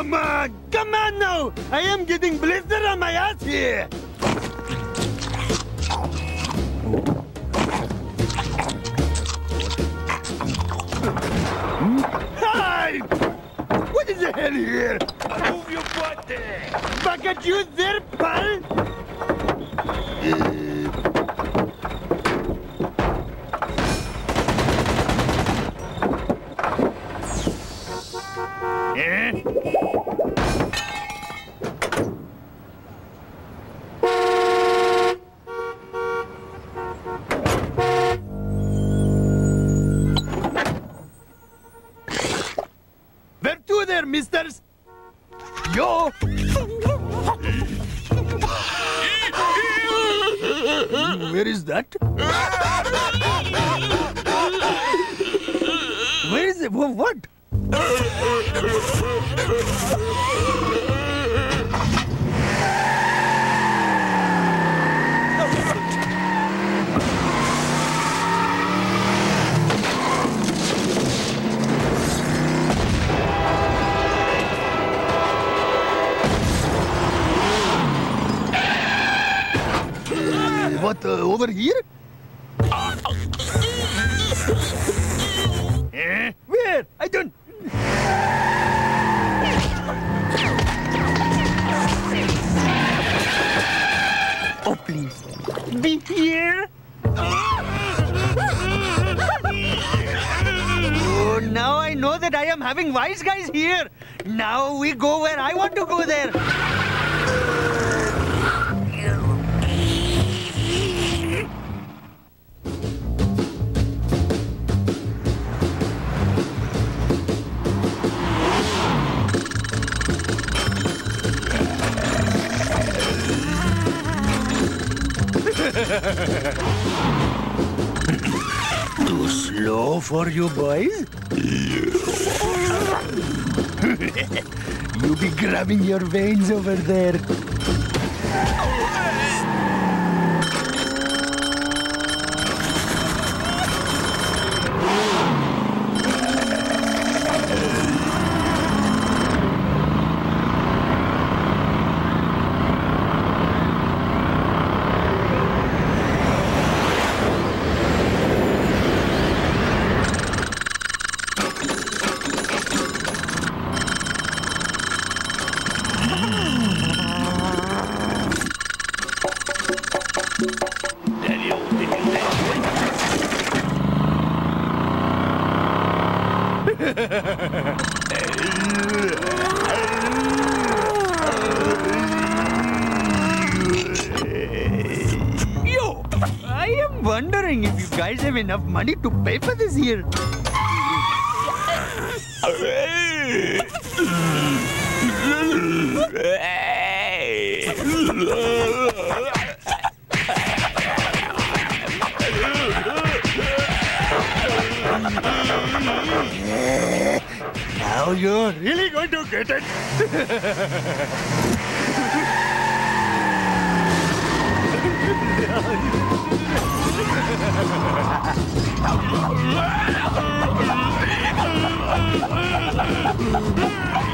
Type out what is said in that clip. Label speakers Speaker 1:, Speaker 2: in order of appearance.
Speaker 1: Come on, come on now! I am getting blister on my ass here! Hi! What is the hell here? Move your butt there! Back at you there, pal! Eh? Misters? Yo! Where is that? Where is it? What? What, uh, over here? Eh? Where? I don't... Oh, please. Be here. Oh, now I know that I am having wise guys here. Now we go where I want to go there. Too slow for you boys? you be grabbing your veins over there. Yo, I am wondering if you guys have enough money to pay for this here. Now you're really going to get it.